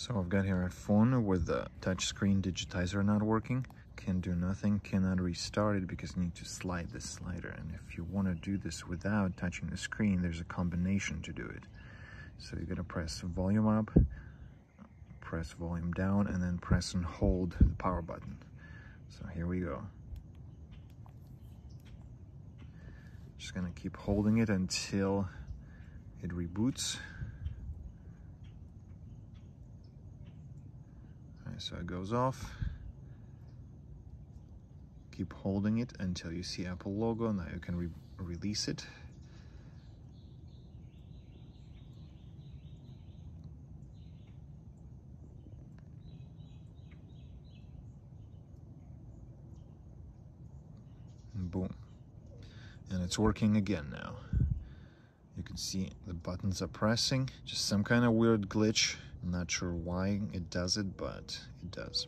So I've got here a phone with the touchscreen digitizer not working. Can do nothing, cannot restart it because you need to slide the slider. And if you want to do this without touching the screen, there's a combination to do it. So you're gonna press volume up, press volume down, and then press and hold the power button. So here we go. Just gonna keep holding it until it reboots. So it goes off. Keep holding it until you see Apple logo. Now you can re release it. Boom. And it's working again now. You can see the buttons are pressing. Just some kind of weird glitch. I'm not sure why it does it, but it does.